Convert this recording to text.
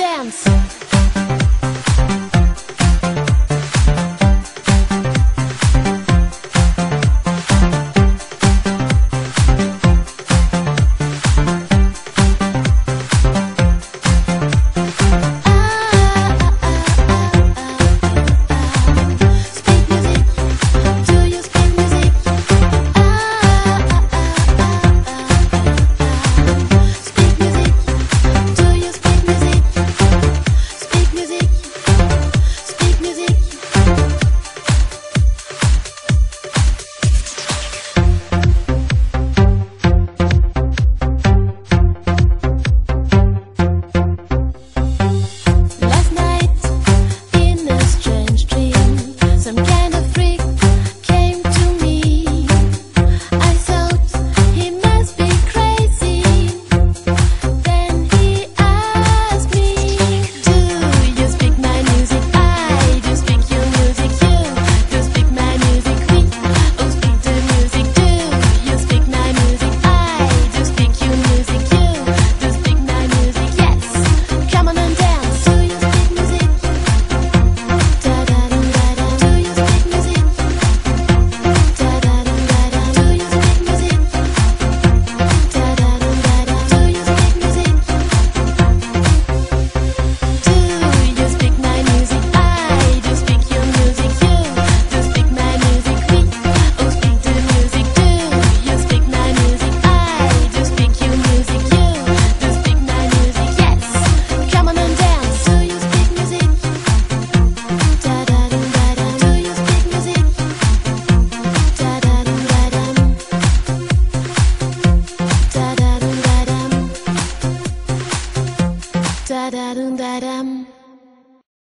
dance.